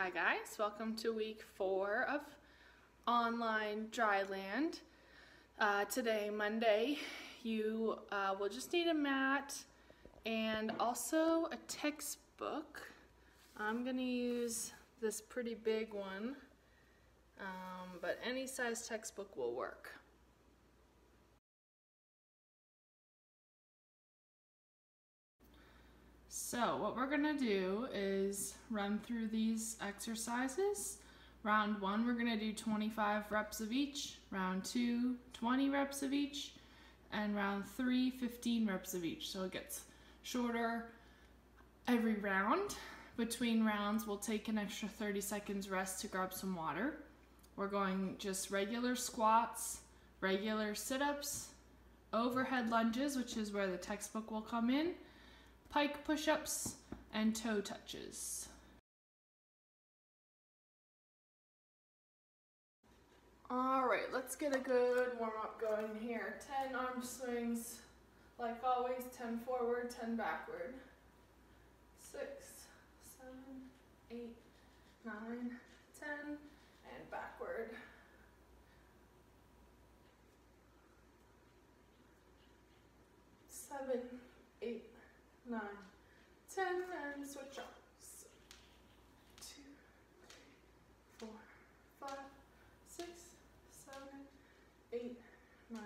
Hi guys, welcome to week four of online dryland. Uh, today, Monday, you uh, will just need a mat and also a textbook. I'm gonna use this pretty big one, um, but any size textbook will work. So what we're gonna do is run through these exercises. Round one, we're gonna do 25 reps of each. Round two, 20 reps of each. And round three, 15 reps of each. So it gets shorter every round. Between rounds, we'll take an extra 30 seconds rest to grab some water. We're going just regular squats, regular sit-ups, overhead lunges, which is where the textbook will come in, pike push-ups, and toe touches. All right, let's get a good warm up going here. 10 arm swings, like always, 10 forward, 10 backward. Six, seven, eight, nine, 10, and backward. Seven, nine, ten, and switch off. Two, three, four, five, six, seven, eight, nine,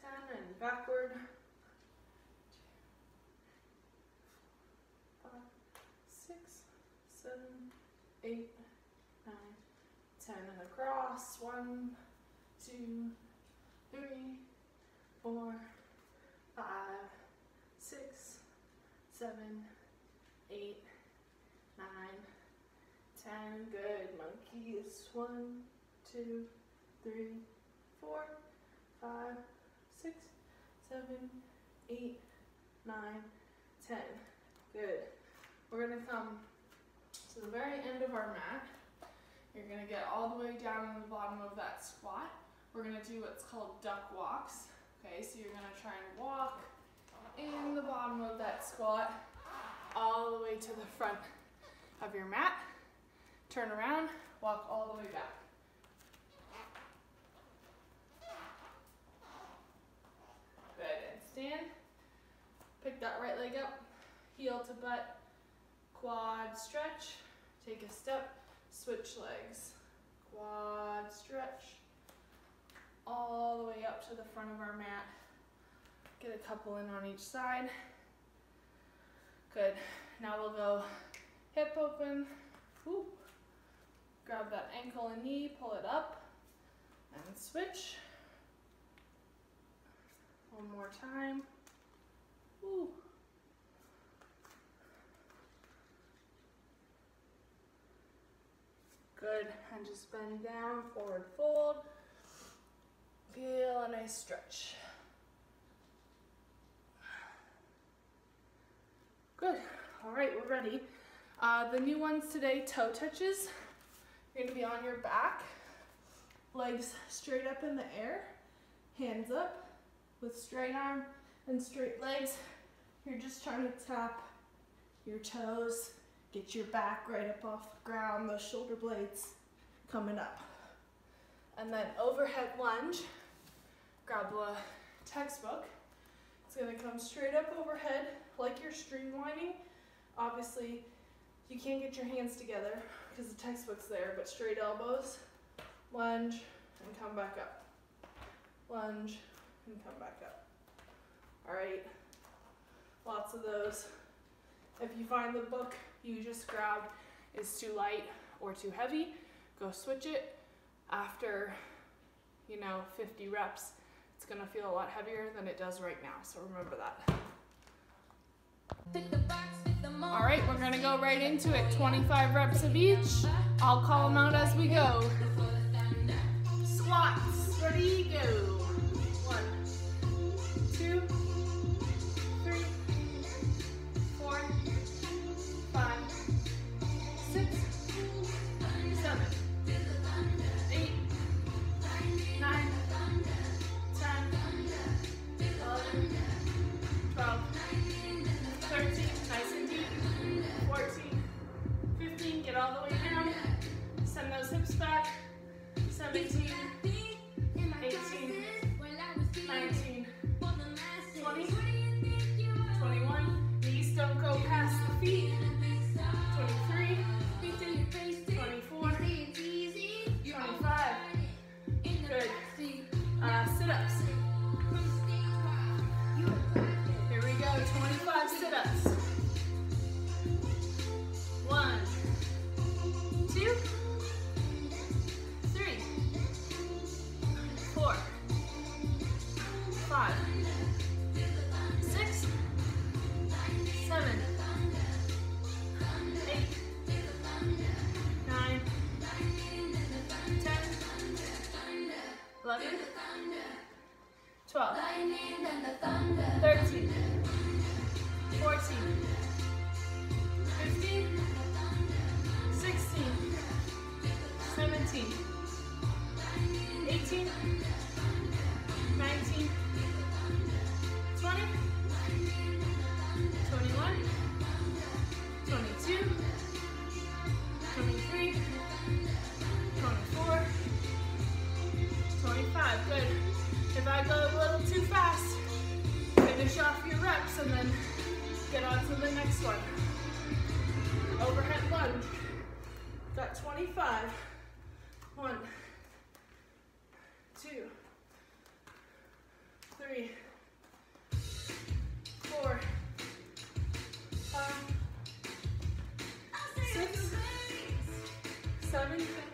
ten, and backward. Two, five, six, seven, eight, nine, ten, and across. One, two, three, four, five, seven, eight, nine, ten. Good. Monkeys. One, two, three, four, five, six, seven, eight, nine, ten. Good. We're gonna come to the very end of our mat. You're gonna get all the way down on the bottom of that squat. We're gonna do what's called duck walks. Okay, so you're gonna try and walk in the bottom of that squat all the way to the front of your mat. Turn around, walk all the way back. Good, and stand. Pick that right leg up, heel to butt, quad stretch. Take a step, switch legs. Quad stretch. All the way up to the front of our mat. Get a couple in on each side. Good. Now we'll go hip open. Woo. Grab that ankle and knee, pull it up, and switch. One more time. Woo. Good. And just bend down, forward fold. Feel a nice stretch. Good. All right, we're ready. Uh, the new ones today, toe touches. You're gonna be on your back, legs straight up in the air, hands up with straight arm and straight legs. You're just trying to tap your toes, get your back right up off the ground, those shoulder blades coming up. And then overhead lunge, grab the textbook. It's gonna come straight up overhead like you're streamlining. Obviously, you can't get your hands together because the textbook's there, but straight elbows, lunge, and come back up. Lunge, and come back up. All right, lots of those. If you find the book you just grabbed is too light or too heavy, go switch it. After, you know, 50 reps, it's gonna feel a lot heavier than it does right now, so remember that. Right, we're gonna go right into it. 25 reps of each. I'll call them out as we go. Squats, ready, go. Get all the way down. Send those hips back. 17, 18, 19, 20, 21. Knees don't go past the feet. seven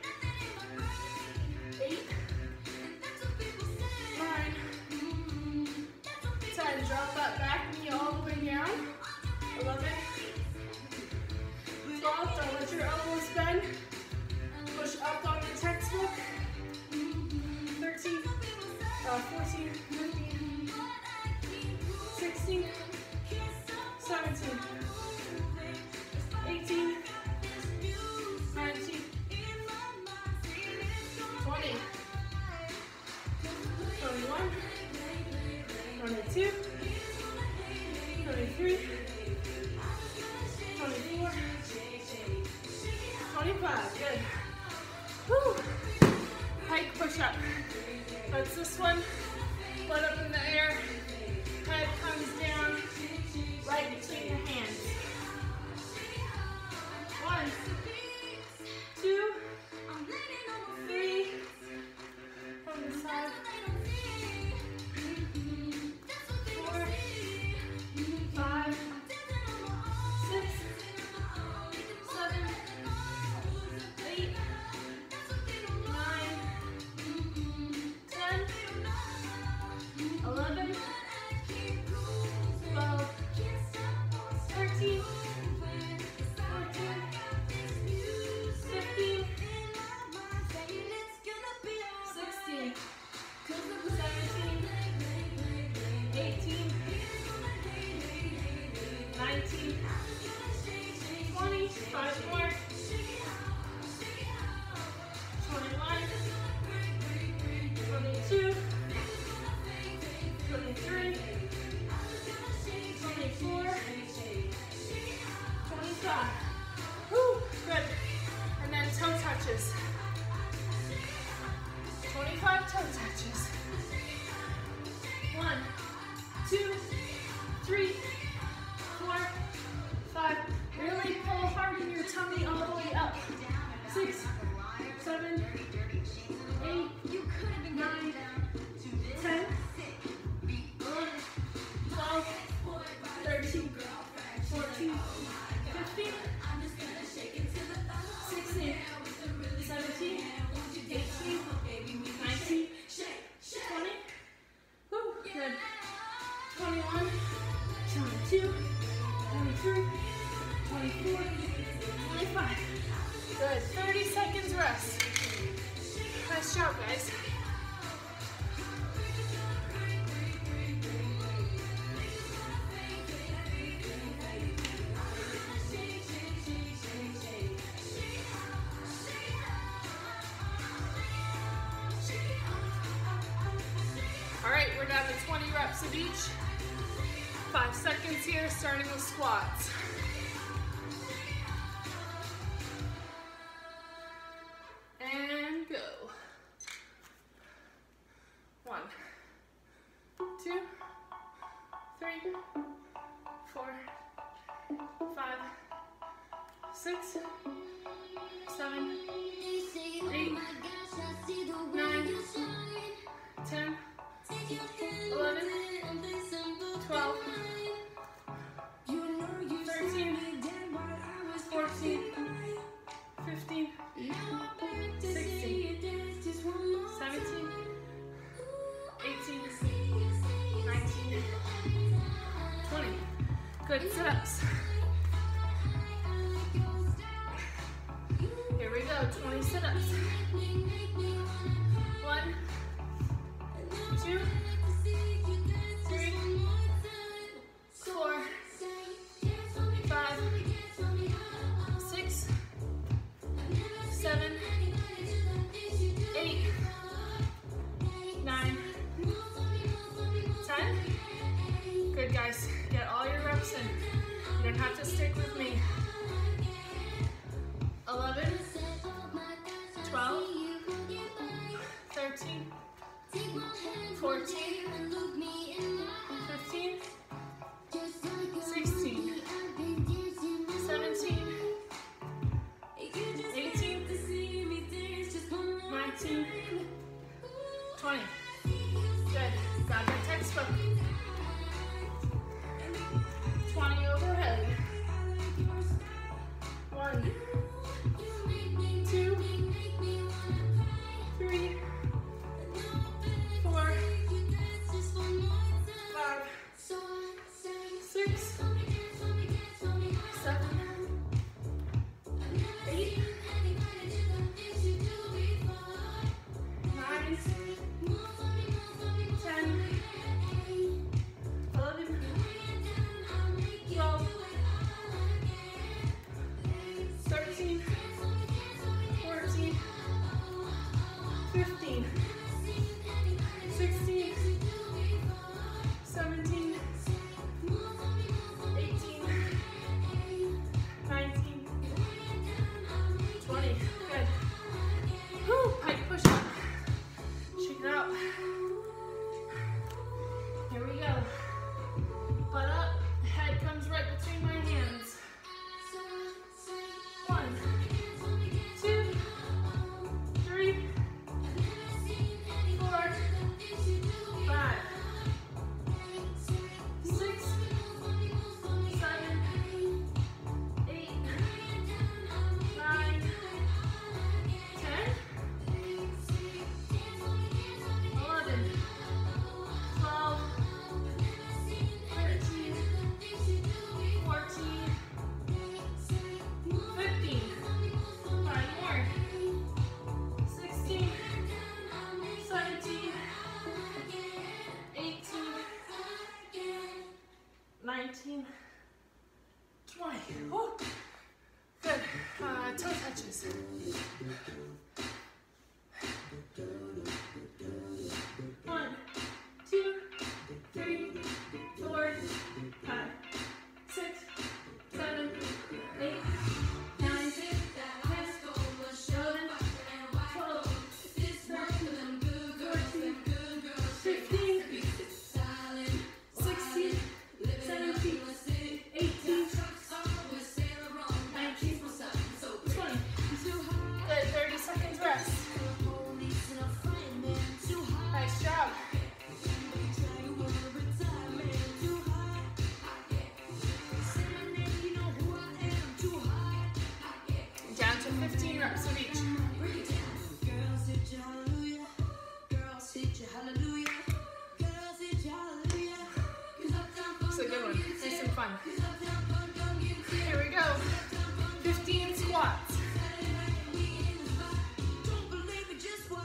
pike push-up. That's this one, butt up in the air, head comes down, right between your hands. One, two, three, from the side. Five seconds here, starting with squats. Good sit-ups. Here we go, 20 sit-ups. One, two.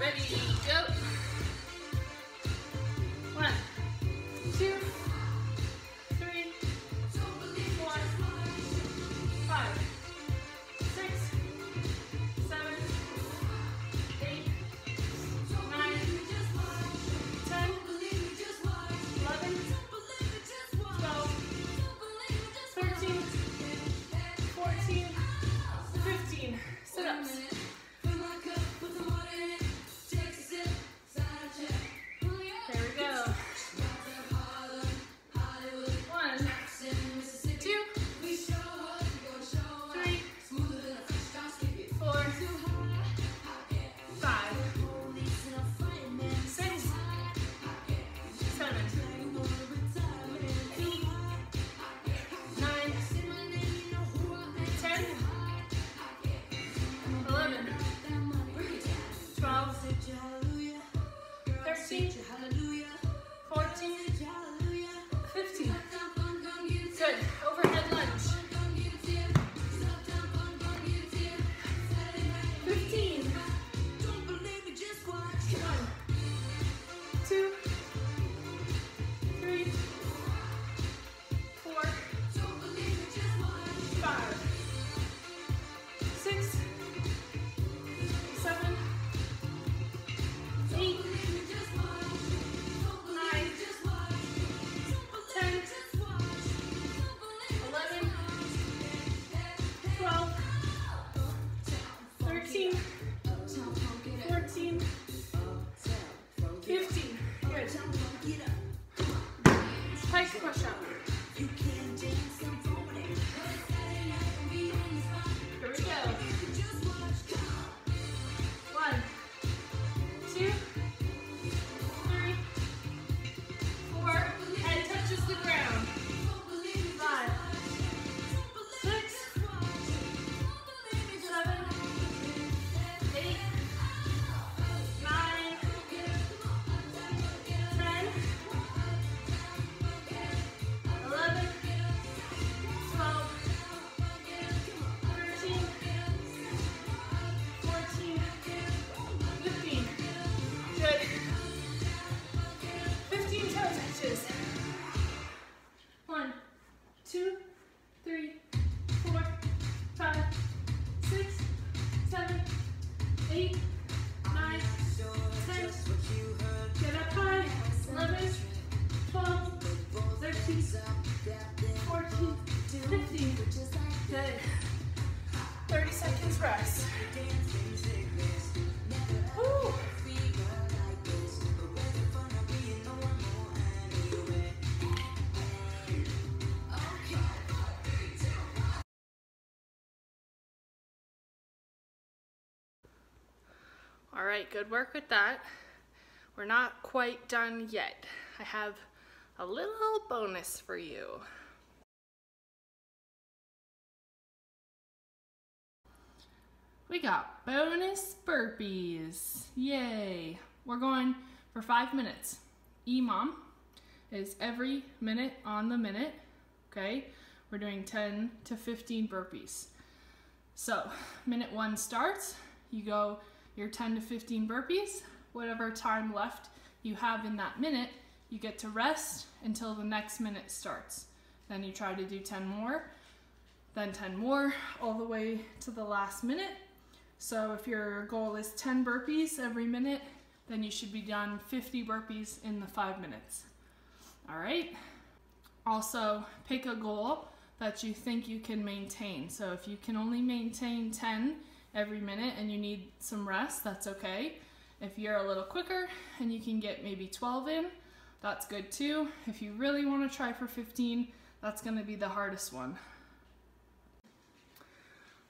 Ready, go. All right, good work with that. We're not quite done yet. I have a little bonus for you. We got bonus burpees. Yay. We're going for five minutes. EMOM is every minute on the minute. Okay. We're doing 10 to 15 burpees. So, minute one starts. You go your 10 to 15 burpees. Whatever time left you have in that minute, you get to rest until the next minute starts. Then you try to do 10 more, then 10 more, all the way to the last minute. So if your goal is 10 burpees every minute, then you should be done 50 burpees in the five minutes. All right. Also, pick a goal that you think you can maintain. So if you can only maintain 10 every minute and you need some rest, that's okay. If you're a little quicker and you can get maybe 12 in, that's good too. If you really want to try for 15, that's going to be the hardest one.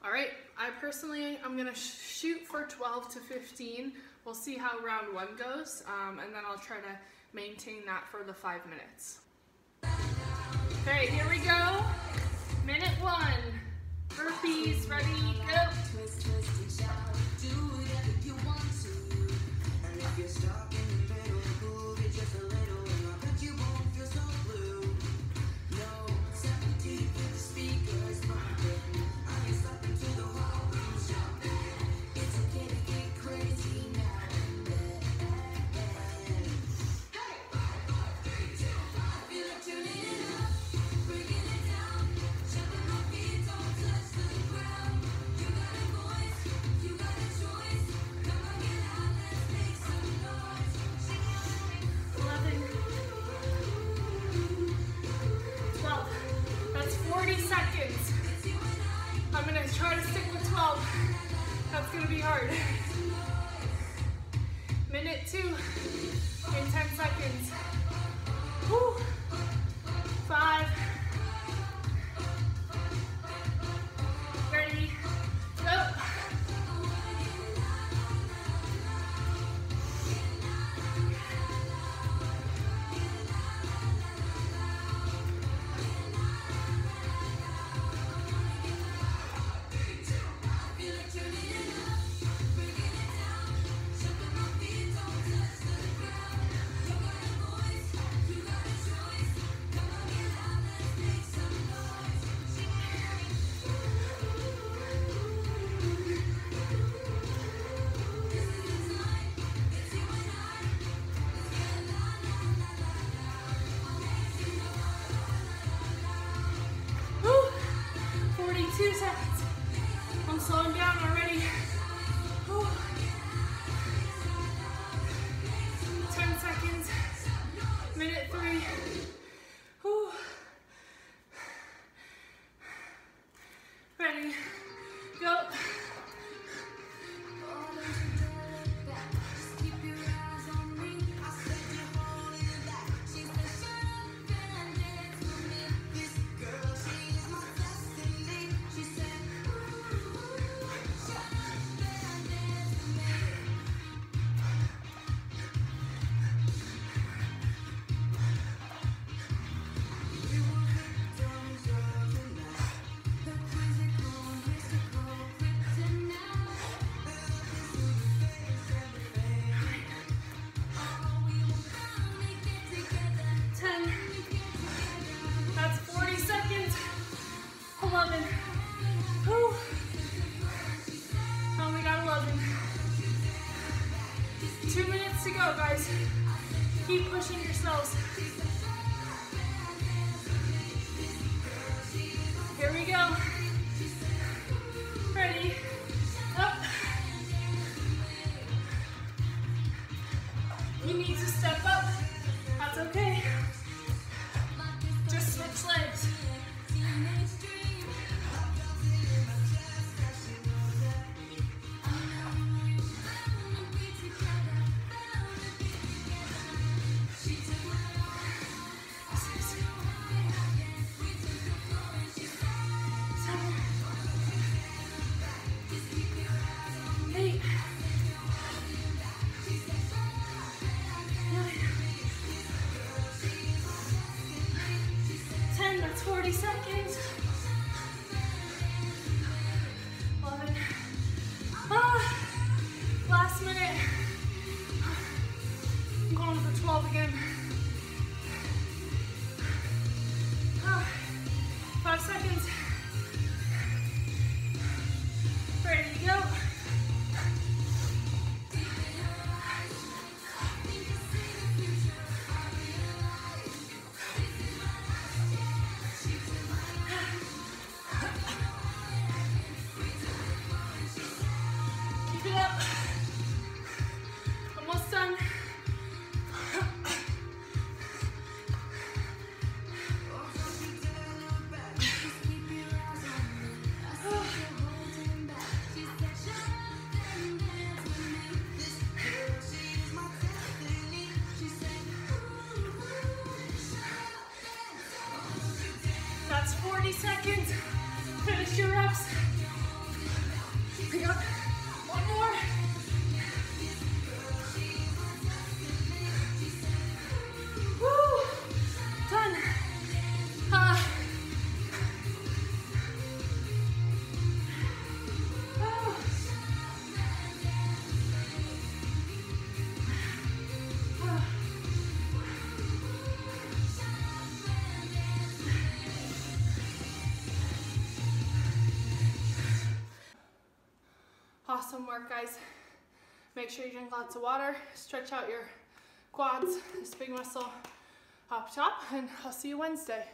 All right, I personally, I'm gonna shoot for 12 to 15. We'll see how round one goes, um, and then I'll try to maintain that for the five minutes. Okay, here we go. Minute one. Burpees, ready, go. Eleven. Gonna be hard. Minute two in 10 seconds. Woo. Five. Pushing yourselves. Here we go. Ready? Up. You need to step up. That's okay. 40 seconds. Finish your reps. We got Awesome work, guys. Make sure you drink lots of water, stretch out your quads, this big muscle up top, and I'll see you Wednesday.